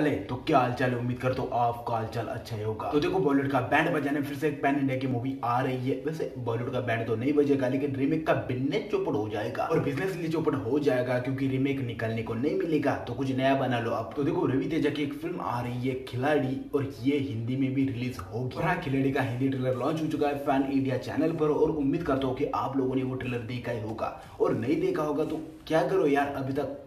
अरे तो क्या हालचाल उम्मीद करता हूँ आपका हालचाल अच्छा ही होगा। तो देखो बॉलीवुड का बैंड बजाने फिर से एक पैन इंडिया की मूवी आ रही है। वैसे बॉलीवुड का बैंड तो नहीं बजेगा, लेकिन रीमेक का बिज़नेस चौपट हो जाएगा। और बिज़नेस लिए चौपट हो जाएगा, क्योंकि रीमेक निकलने को नहीं मिलेगा। तो कुछ नया बना लो अब तो देखो, रवि तेजा की एक फ़िल्म आ रही है, खिलाड़ी, और ये हिंदी में भी रिलीज़ होगी। और हाँ खिलाड़ी का हिंदी ट्रेलर लॉन्च हो चुका है फ़ैन इंडिया चैनल पर, और उम्मीद करता हूँ कि आप लोगों ने वो ट्रेलर देखा ही होगा। और नहीं देखा होगा तो क्या करो यार, अभी तक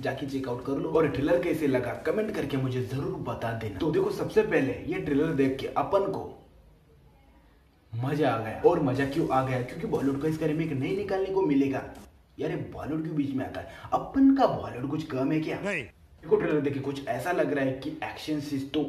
जाके चेकआउट कर लो और ट्रेलर कैसे लगा कमेंट करके मुझे ज़रूर बता देना। तो देखो सबसे पहले ये ट्रेलर देख के अपन को मज़ा आ गया। और मज़ा क्यों आ गया? क्योंकि बॉलीवुड का इसका रिमेक नहीं निकालने को मिलेगा। यार बॉलीवुड के बीच में आता है। अपन का बॉलीवुड कुछ कम है क्या? नहीं। देखो ट्रेलर देखे कुछ ऐसा लग रहा है कि एक्शन सीज तो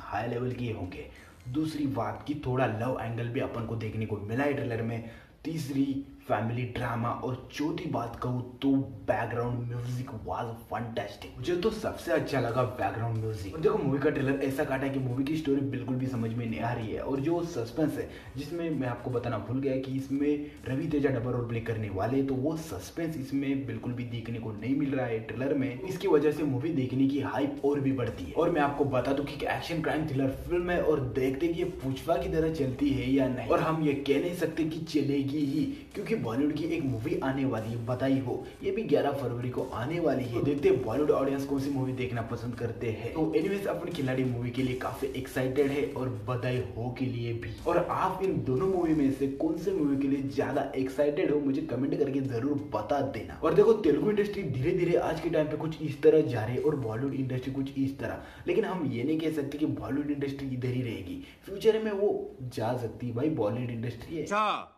हाई लेवल के होंगे। दूसरी बात की थोड़ा लव एंगल भी अपन को देखने को मिला है ट्रेलर में। तीसरी फैमिली ड्रामा और चौथी बात कहूँ तो बैकग्राउंड म्यूज़िक वाज फंटेस्टिक मुझे तो सबसे अच्छा लगा बैकग्राउंड म्यूज़िक और देखो मूवी का ट्रेलर ऐसा काटा है कि मूवी की स्टोरी बिल्कुल भी समझ में नहीं आ रही है। और जो सस्पेंस है, जिसमें मैं आपको बताना भूल गया कि इसमें Ravi Teja double role play करने वाले तो वो सस्पेंस इसमें बिल्कुल भी देखने को नहीं मिल रहा है ट्रेलर में। इसकी वजह से मूवी देखने की हाइप और भी बढ़ती है। और मैं आपको बता दूँ की एक्शन क्राइम थ्रिलर फ़िल्म है और देखते कि ये पुष्पा की तरह चलती है या नहीं। और हम ये कह नहीं सकते कि चलेगी ही, क्योंकि बॉलीवुड की एक मूवी आने वाली है बधाई हो। ये भी 11 फरवरी को आने वाली है। तो देखते हैं, बॉलीवुड ऑडियंस कौन सी मूवी देखना पसंद करते हैं। तो एनीवेज अपनी खिलाड़ी मूवी के लिए काफ़ी एक्साइटेड है और बधाई हो के लिए भी। और आप इन दोनों मूवी में से कौन से मूवी के लिए ज़्यादा एक्साइटेड हो, मुझे कमेंट करके ज़रूर बता देना। और देखो, तेलुगु इंडस्ट्री धीरे धीरे आज के टाइम पे कुछ इस तरह जा रही है और बॉलीवुड इंडस्ट्री कुछ इस तरह। लेकिन हम ये नहीं कह सकते कि बॉलीवुड इंडस्ट्री इधर ही रहेगी। फ्यूचर में वो जा सकती है भाई बॉलीवुड इंडस्ट्री है। अच्छा।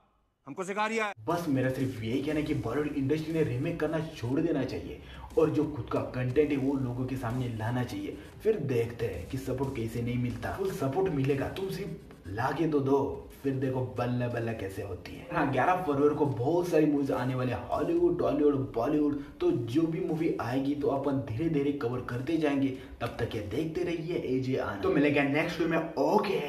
हमको सिखा रही है। बस मेरा सिर्फ़ यही कहना है कि बॉलीवुड इंडस्ट्री ने रीमेक करना छोड़ देना चाहिए और जो खुद का कंटेंट है वो लोगों के सामने लाना चाहिए। फिर देखते हैं कि सपोर्ट कैसे नहीं मिलता। फुल सपोर्ट मिलेगा। तुम सिर्फ़ ला के तो दो, फिर देखो बल्ला बल्ला कैसे होती है। हाँ ग्यारह फरवरी को बहुत सारी मूवीज़ आने वाले हॉलीवुड टॉलीवुड बॉलीवुड तो जो भी मूवी आएगी तो अपन धीरे धीरे कवर करते जाएँगे। तब तक ये देखते रहिए एजे आना तो मिलेगा नेक्स्ट वीडियो में ओके